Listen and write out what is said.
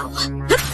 啊。